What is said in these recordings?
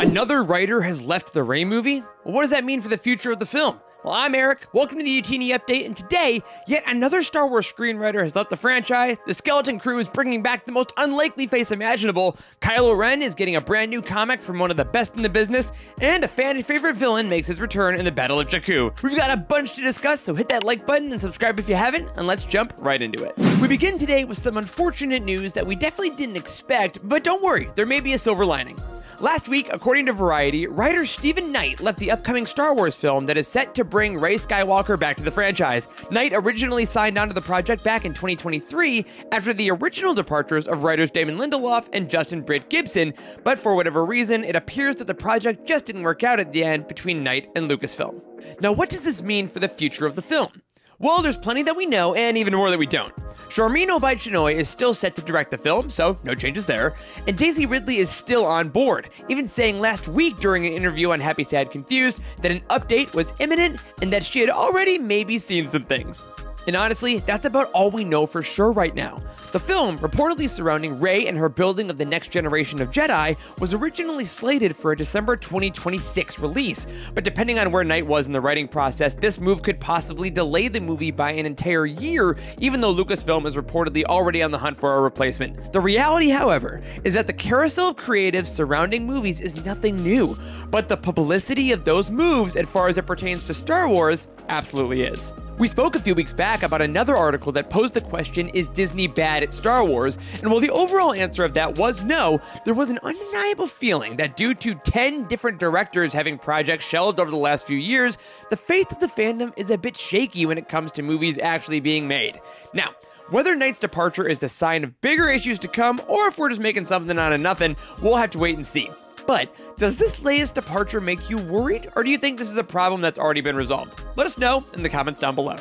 Another writer has left the Rey movie? Well, what does that mean for the future of the film? Well, I'm Eric. Welcome to the Youtini Update, and today, yet another Star Wars screenwriter has left the franchise. The Skeleton Crew is bringing back the most unlikely face imaginable. Kylo Ren is getting a brand new comic from one of the best in the business, and a fan favorite villain makes his return in the Battle of Jakku. We've got a bunch to discuss, so hit that like button and subscribe if you haven't, and let's jump right into it. We begin today with some unfortunate news that we definitely didn't expect, but don't worry, there may be a silver lining. Last week, according to Variety, writer Steven Knight left the upcoming Star Wars film that is set to bring Rey Skywalker back to the franchise. Knight originally signed on to the project back in 2023 after the original departures of writers Damon Lindelof and Justin Britt Gibson, but for whatever reason, it appears that the project just didn't work out at the end between Knight and Lucasfilm. Now, what does this mean for the future of the film? Well, there's plenty that we know and even more that we don't. Sharmeen Obaid-Chinoy is still set to direct the film, so no changes there, and Daisy Ridley is still on board, even saying last week during an interview on Happy Sad Confused that an update was imminent and that she had already maybe seen some things. And honestly, that's about all we know for sure right now. The film, reportedly surrounding Rey and her building of the next generation of Jedi, was originally slated for a December 2026 release, but depending on where Knight was in the writing process, this move could possibly delay the movie by an entire year, even though Lucasfilm is reportedly already on the hunt for a replacement. The reality, however, is that the carousel of creatives surrounding movies is nothing new, but the publicity of those moves, as far as it pertains to Star Wars, absolutely is. We spoke a few weeks back about another article that posed the question Is Disney bad at Star Wars? And while the overall answer of that was no, there was an undeniable feeling that due to 10 different directors having projects shelved over the last few years, the faith of the fandom is a bit shaky when it comes to movies actually being made. Now, whether Knight's departure is the sign of bigger issues to come, or if we're just making something out of nothing, we'll have to wait and see. But does this latest departure make you worried, or do you think this is a problem that's already been resolved? Let us know in the comments down below.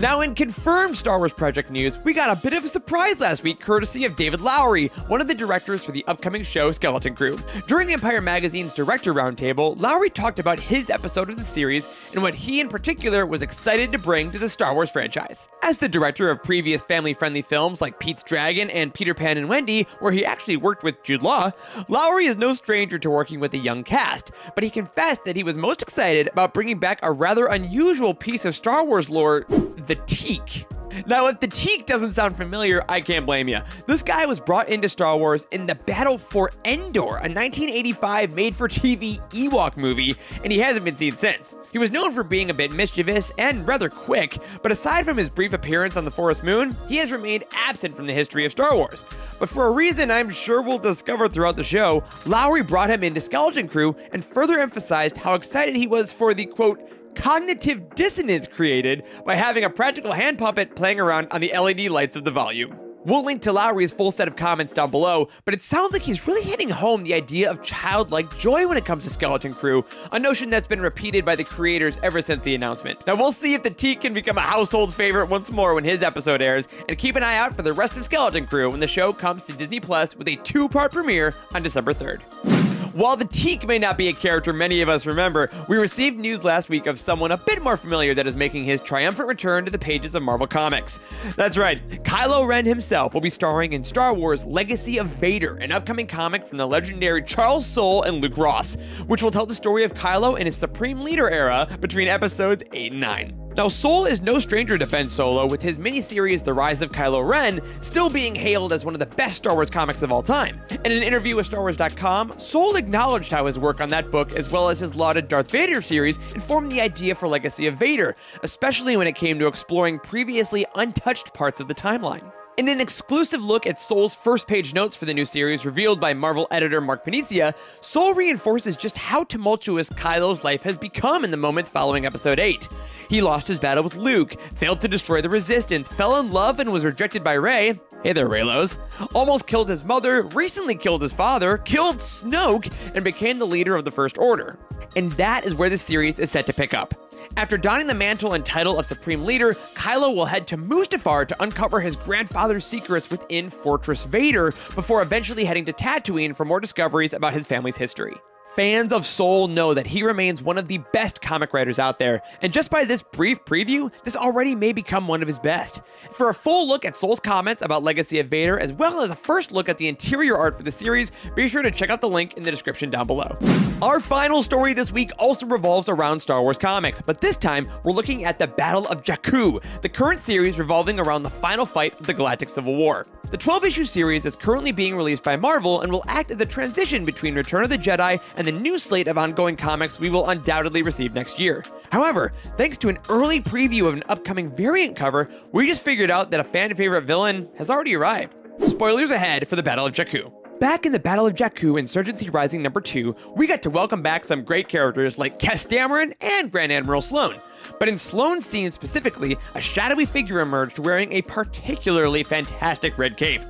Now, in confirmed Star Wars project news, we got a bit of a surprise last week courtesy of David Lowery, one of the directors for the upcoming show Skeleton Crew. During the Empire Magazine's Director Roundtable, Lowery talked about his episode of the series and what he in particular was excited to bring to the Star Wars franchise. As the director of previous family friendly films like Pete's Dragon and Peter Pan and Wendy, where he actually worked with Jude Law, Lowery is no stranger to working with a young cast, but he confessed that he was most excited about bringing back a rather unusual piece of Star Wars lore the Teek. Now, if the Teek doesn't sound familiar, I can't blame you. This guy was brought into Star Wars in the Battle for Endor, a 1985 made-for-TV Ewok movie, and he hasn't been seen since. He was known for being a bit mischievous and rather quick, but aside from his brief appearance on the Forest Moon, he has remained absent from the history of Star Wars. But for a reason I'm sure we'll discover throughout the show, Lowery brought him into Skeleton Crew and further emphasized how excited he was for the, quote, cognitive dissonance created by having a practical hand puppet playing around on the LED lights of the volume. We'll link to Lowery's full set of comments down below, but it sounds like he's really hitting home the idea of childlike joy when it comes to Skeleton Crew, a notion that's been repeated by the creators ever since the announcement. Now we'll see if the Teek can become a household favorite once more when his episode airs, and keep an eye out for the rest of Skeleton Crew when the show comes to Disney Plus with a two-part premiere on December 3rd. While the Teek may not be a character many of us remember, we received news last week of someone a bit more familiar that is making his triumphant return to the pages of Marvel Comics. That's right, Kylo Ren himself will be starring in Star Wars Legacy of Vader, an upcoming comic from the legendary Charles Soule and Luke Ross, which will tell the story of Kylo in his Supreme Leader era between episodes 8 and 9. Now, Soule is no stranger to Ben Solo, with his miniseries The Rise of Kylo Ren still being hailed as one of the best Star Wars comics of all time. In an interview with StarWars.com, Soule acknowledged how his work on that book, as well as his lauded Darth Vader series, informed the idea for Legacy of Vader, especially when it came to exploring previously untouched parts of the timeline. In an exclusive look at Soule's first page notes for the new series revealed by Marvel editor Mark Paniccia, Soule reinforces just how tumultuous Kylo's life has become in the moments following Episode 8. He lost his battle with Luke, failed to destroy the Resistance, fell in love and was rejected by Rey. Hey there, Reylos. Almost killed his mother, recently killed his father, killed Snoke, and became the leader of the First Order. And that is where the series is set to pick up. After donning the mantle and title of Supreme Leader, Kylo will head to Mustafar to uncover his grandfather's secrets within Fortress Vader before eventually heading to Tatooine for more discoveries about his family's history. Fans of Soule know that he remains one of the best comic writers out there, and just by this brief preview, this already may become one of his best. For a full look at Soule's comments about Legacy of Vader, as well as a first look at the interior art for the series, be sure to check out the link in the description down below. Our final story this week also revolves around Star Wars comics, but this time we're looking at the Battle of Jakku, the current series revolving around the final fight of the Galactic Civil War. The 12 issue series is currently being released by Marvel and will act as a transition between Return of the Jedi and the new slate of ongoing comics we will undoubtedly receive next year. However, thanks to an early preview of an upcoming variant cover, we just figured out that a fan favorite villain has already arrived. Spoilers ahead for the Battle of Jakku. Back in the Battle of Jakku Insurgency Rising number 2, we got to welcome back some great characters like Kes Dameron and Grand Admiral Sloane. But in Sloane's scene specifically, a shadowy figure emerged wearing a particularly fantastic red cape.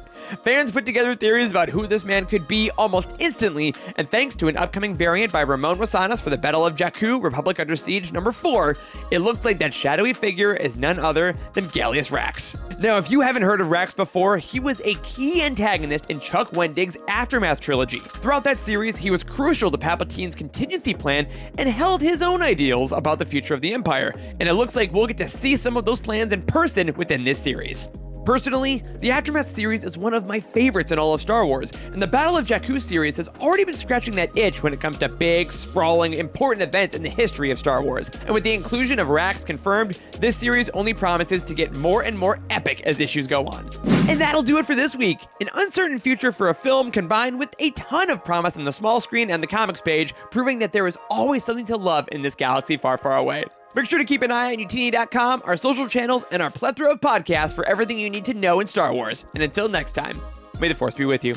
Fans put together theories about who this man could be almost instantly, and thanks to an upcoming variant by Ramon Rosanas for the Battle of Jakku, Republic Under Siege number 4, it looks like that shadowy figure is none other than Gallius Rax. Now, if you haven't heard of Rax before, he was a key antagonist in Chuck Wendig's Aftermath trilogy. Throughout that series, he was crucial to Palpatine's contingency plan and held his own ideals about the future of the Empire, and it looks like we'll get to see some of those plans in person within this series. Personally, the Aftermath series is one of my favorites in all of Star Wars, and the Battle of Jakku series has already been scratching that itch when it comes to big, sprawling, important events in the history of Star Wars. And with the inclusion of Rax confirmed, this series only promises to get more and more epic as issues go on. And that'll do it for this week. An uncertain future for a film combined with a ton of promise on the small screen and the comics page, proving that there is always something to love in this galaxy far, far away. Make sure to keep an eye on Youtini.com, our social channels, and our plethora of podcasts for everything you need to know in Star Wars. And until next time, may the Force be with you.